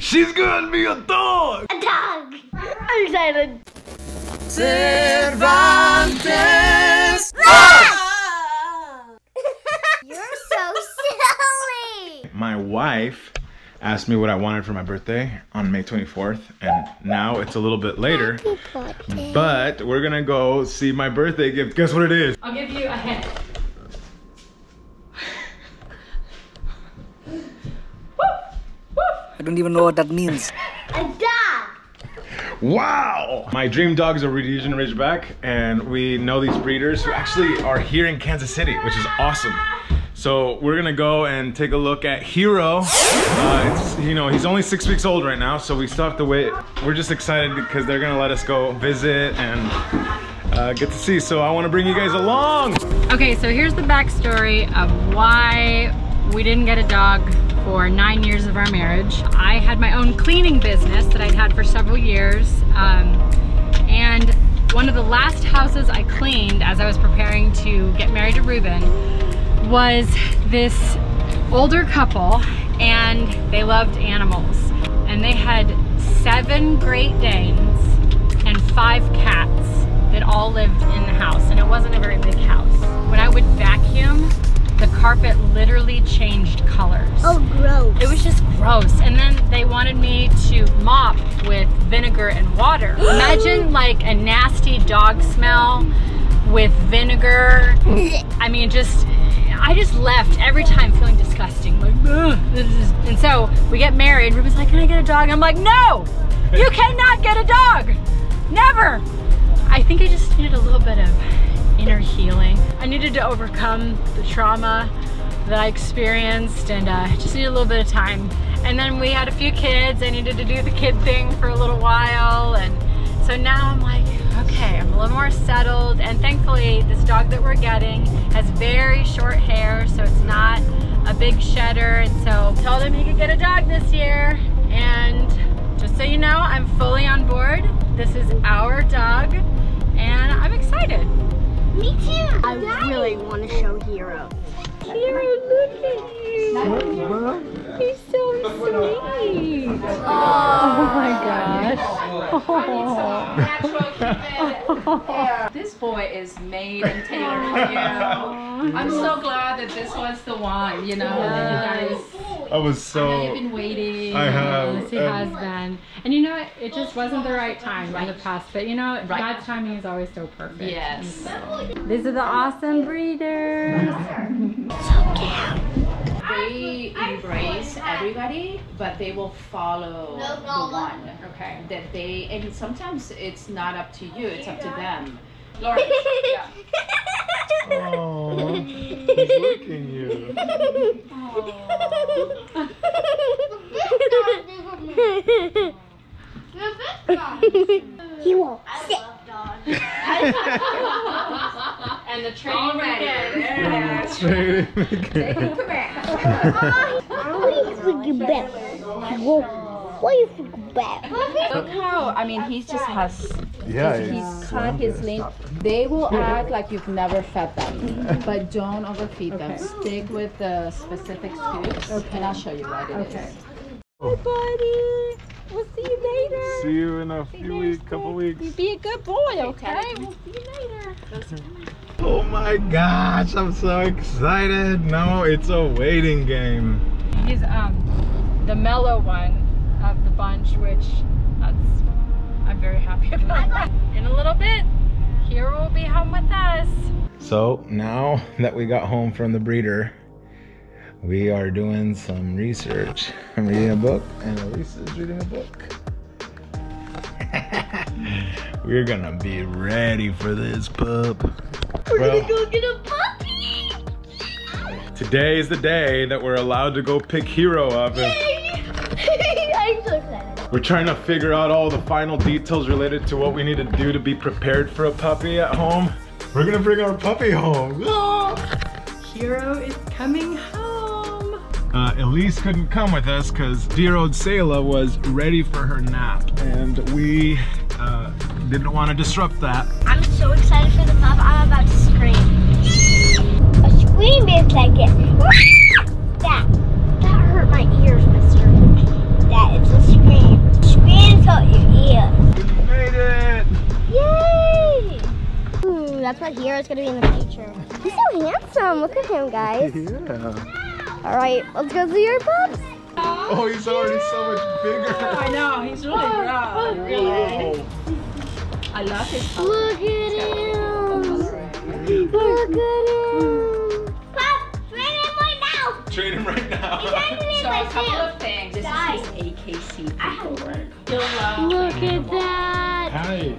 She's gonna be a dog! A dog. I'm excited. Cervantes! Ah! You're so silly. My wife asked me what I wanted for my birthday on May 24th, and now it's a little bit later. But we're gonna go see my birthday gift. Guess what it is? I'll give you a hint. I don't even know what that means. A dog. Wow! My dream dog is a Rhodesian Ridgeback, and we know these breeders who actually are here in Kansas City, which is awesome. So we're gonna go and take a look at Hero. Uh, it's, you know, he's only six weeks old right now, so we still have to wait. We're just excited because they're gonna let us go visit and uh, get to see. So I wanna bring you guys along. Okay, so here's the backstory of why we didn't get a dog for nine years of our marriage. I had my own cleaning business that I'd had for several years. Um, and one of the last houses I cleaned as I was preparing to get married to Ruben was this older couple and they loved animals. And they had seven Great Danes and five cats that all lived in the house. And it wasn't a very big house. When I would vacuum, the carpet literally changed colors. Oh, gross. It was just gross. And then they wanted me to mop with vinegar and water. Imagine like a nasty dog smell with vinegar. I mean, just, I just left every time feeling disgusting. Like, this is, and so we get married. Ruben's like, can I get a dog? I'm like, no, you cannot get a dog. Never. I think I just needed a little bit of inner healing. I needed to overcome the trauma that I experienced and uh, just needed a little bit of time. And then we had a few kids. I needed to do the kid thing for a little while. And so now I'm like, okay, I'm a little more settled. And thankfully, this dog that we're getting has very short hair, so it's not a big shedder. And so I told him he could get a dog this year. And just so you know, I'm fully on board. This is our dog, and I'm excited. Me too. I really want to show Hero. Hero, look at you. He's so sweet. Oh my oh. gosh. This boy is made and tailored for you. I'm so glad that this was the one, you know, that you guys, I was I know you've so. been waiting. I have. Yes, he has been. And you know what? It just wasn't the right time in the past. But you know, Right. God's timing is always so perfect. Yes. These are the awesome breeders. They embrace everybody, but they will follow the one. Okay. That they, and sometimes it's not up to you, it's up to them. Lauren, yeah. Oh, he's licking you. He won't sit. And the training begins. Straight What are you freaking back? What are you freaking back? Look how, I mean, he just has, Yeah, he's cut his lane. They will act like you've never fed them, but don't overfeed them. Stick with the specific scoops, and I'll show you what it is. Okay. Hi, buddy. We'll see you later. See you in a few weeks, couple weeks. Be a good boy, okay? Okay, we'll see you later. Oh my gosh, I'm so excited. No, it's a waiting game. He's um the mellow one of the bunch, which that's I'm very happy about. that. In a little bit, Hero will be home with us. So now that we got home from the breeder, we are doing some research. I'm reading a book, and Elise is reading a book. We're gonna be ready for this pup. We're well, Go get a puppy. today is the day that we're allowed to go pick Hero up. And I'm so excited. We're trying to figure out all the final details related to what we need to do to be prepared for a puppy at home. We're gonna bring our puppy home. Hero is coming home. Uh, Elise couldn't come with us because dear-old Sayla was ready for her nap, and we uh, didn't want to disrupt that. I'm so excited for the pup. I'm about to scream. A scream is like it. That. That hurt my ears, mister. That is a it's gonna be in the future. He's so handsome. Look at him, guys. Yeah. All right, let's go see your pups. Oh, he's already so much bigger. I know, he's really proud. Really. I love his Look at him. Look at him. Pop, train him right now. Train him right now. So a couple of things. This Die. is his AKC paperwork. He'll. Look at that. Hi.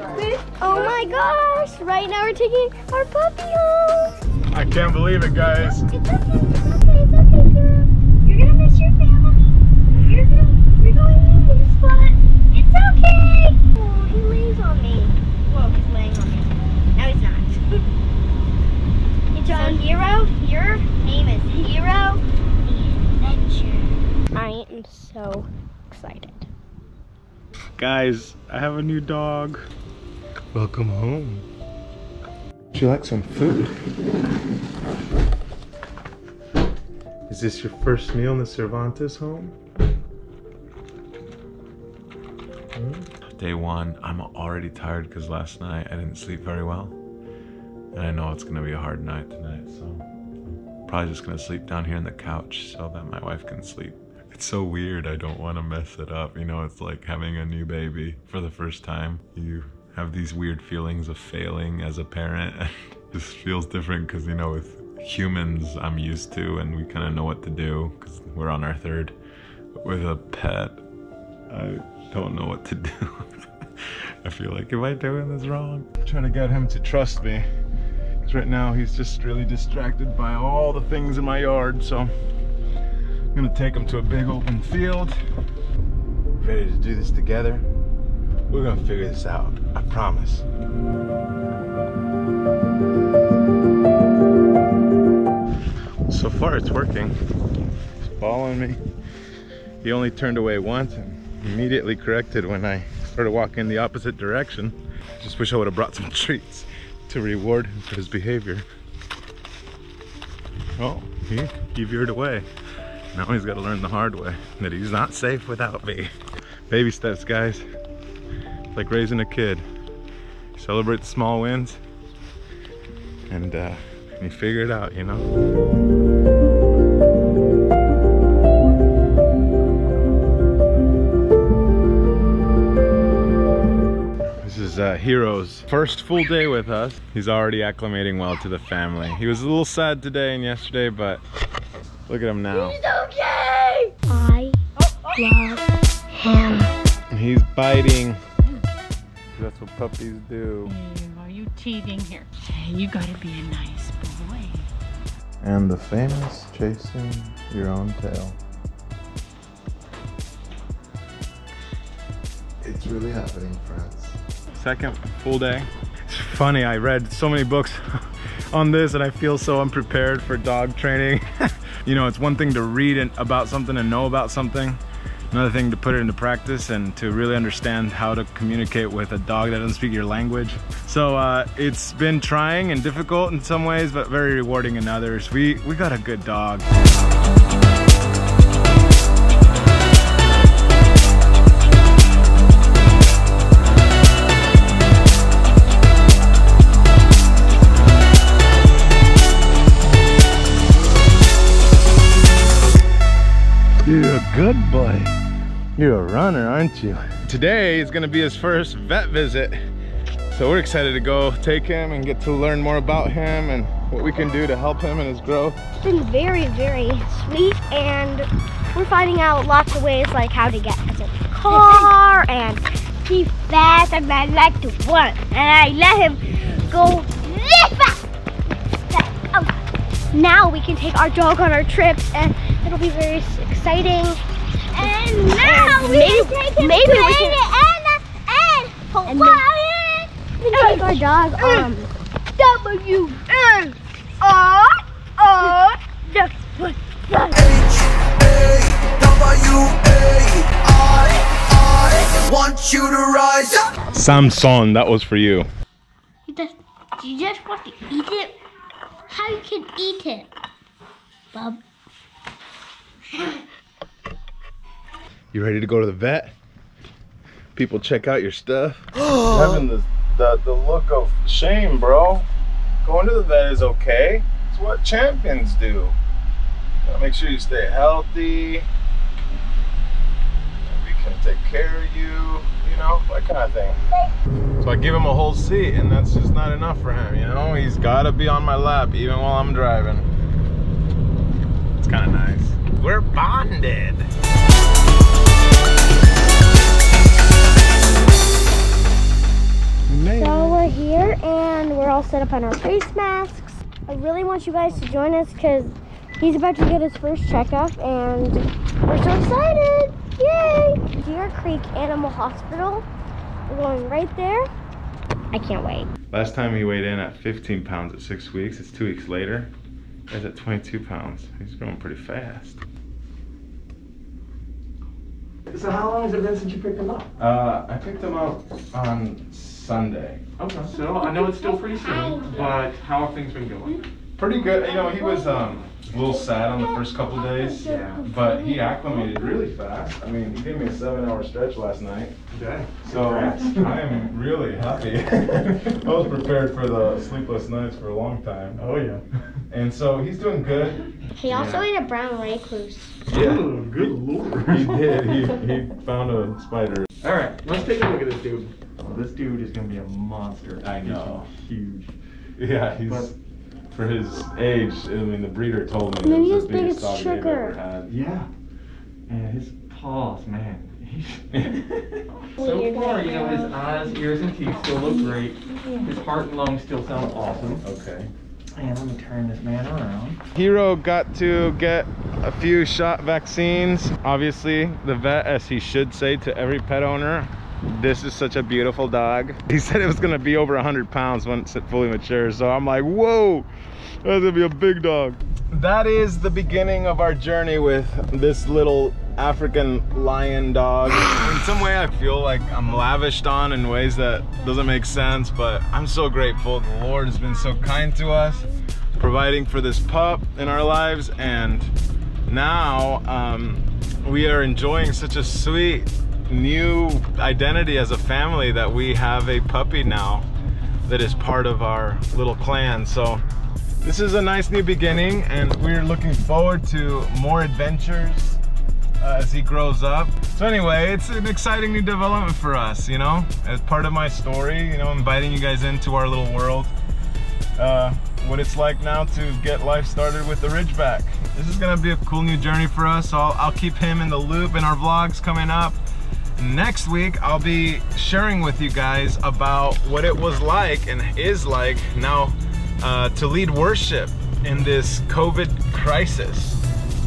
Oh my gosh! Right now we're taking our puppy home. I can't believe it, guys. It's okay, it's okay, it's okay, girl. You're gonna miss your family. You're gonna, you're going in this spot. It's okay. Oh, he lays on me. Well, he's laying on me. No, he's not. it's on Hero. Your name is Hero the Adventure. I am so excited. Guys, I have a new dog. Welcome home. Would you like some food? Is this your first meal in the Cervantes home? Hmm? Day one, I'm already tired because last night I didn't sleep very well. And I know it's gonna be a hard night tonight, so I'm probably just gonna sleep down here on the couch so that my wife can sleep. It's so weird. I don't want to mess it up. You know, it's like having a new baby for the first time. You have these weird feelings of failing as a parent. This feels different because, you know, with humans, I'm used to and we kind of know what to do because we're on our third. But with a pet, I don't know what to do. I feel like, am I doing this wrong? I'm trying to get him to trust me. Because right now he's just really distracted by all the things in my yard. So I'm gonna take him to a big open field. Ready to do this together. We're gonna figure this out. I promise. So far it's working. He's following me. He only turned away once and immediately corrected when I started walking in the opposite direction. Just wish I would have brought some treats to reward him for his behavior. Oh, he, he veered away. Now he's got to learn the hard way that he's not safe without me. Baby steps, guys. It's like raising a kid. Celebrate the small wins, and uh, you figure it out, you know. This is uh, Hero's first full day with us. He's already acclimating well to the family. He was a little sad today and yesterday, but look at him now. He's okay. I love him. He's biting. That's what puppies do. Ew, are you teething here? Hey, you gotta be a nice boy. And the famous chasing your own tail. It's really happening, friends. Second full day. It's funny, I read so many books on this and I feel so unprepared for dog training. you know, it's one thing to read about something and know about something. Another thing to put it into practice and to really understand how to communicate with a dog that doesn't speak your language. So uh, it's been trying and difficult in some ways, but very rewarding in others. We we got a good dog. You're a good boy. You're a runner, aren't you? Today is gonna be his first vet visit. So we're excited to go take him and get to learn more about him and what we can do to help him and his growth. It's been very, very sweet, and we're finding out lots of ways like how to get into the car and be fast, and I like to run, and I let him go this fast. Oh. Now we can take our dog on our trips, and it'll be very exciting. And now we maybe, can take him maybe we can, and, and, Hawaii. We can take our dog um W N R R W Want you to rise up. Samson, that was for you. You just, you just want to eat it? How you can eat it, Bub? You ready to go to the vet? People check out your stuff. Having the the, the look of shame, bro. Going to the vet is okay. It's what champions do. Gotta make sure you stay healthy. We can take care of you, you know, that kind of thing. So I give him a whole seat, and that's just not enough for him, you know? He's gotta be on my lap even while I'm driving. It's kind of nice. We're bonded. We're here and we're all set up on our face masks. I really want you guys to join us because he's about to get his first checkup and we're so excited! Yay! Deer Creek Animal Hospital. We're going right there. I can't wait. Last time he weighed in at 15 pounds at six weeks. It's two weeks later. He's at 22 pounds. He's growing pretty fast. So how long has it been since you picked him up? Uh, I picked him up on Sunday. Okay, so I know it's still pretty soon, but how have things been going? Pretty good. You know, he was um, a little sad on the first couple days, Yeah. but he acclimated really fast. I mean, he gave me a seven-hour stretch last night, Okay. so I am really happy. I was prepared for the sleepless nights for a long time, Oh yeah. and so he's doing good. He also ate a brown recluse. Oh, good lord. He did. He, he found a spider. All right, let's take a look at this dude. This dude is gonna be a monster. I know. He's huge. Yeah, he's But- for his age. I mean, the breeder told me Maybe it was the big biggest as dog they've Sugar. ever had. Yeah. And his paws, man. So far, you know, his eyes, ears, and teeth still look great. His heart and lungs still sound awesome. Okay. And let me turn this man around. Hero got to get a few shot vaccines. Obviously, the vet, as he should say to every pet owner, this is such a beautiful dog. He said it was gonna be over 100 pounds once it fully matures. So I'm like, whoa, that's gonna be a big dog. That is the beginning of our journey with this little African lion dog. In some way, I feel like I'm lavished on in ways that doesn't make sense, but I'm so grateful. The Lord has been so kind to us, providing for this pup in our lives, and now um, we are enjoying such a sweet new identity as a family that we have a puppy now that is part of our little clan. So this is a nice new beginning and we're looking forward to more adventures uh, as he grows up. So anyway, it's an exciting new development for us, you know, as part of my story, you know, inviting you guys into our little world. Uh, what it's like now to get life started with the Ridgeback. This is gonna be a cool new journey for us. So I'll, I'll keep him in the loop in our vlogs coming up. Next week, I'll be sharing with you guys about what it was like and is like now uh, to lead worship in this COVID crisis.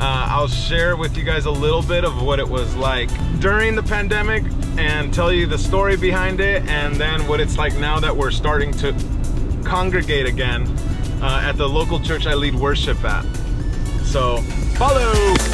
Uh, I'll share with you guys a little bit of what it was like during the pandemic and tell you the story behind it and then what it's like now that we're starting to congregate again uh, at the local church I lead worship at. So follow!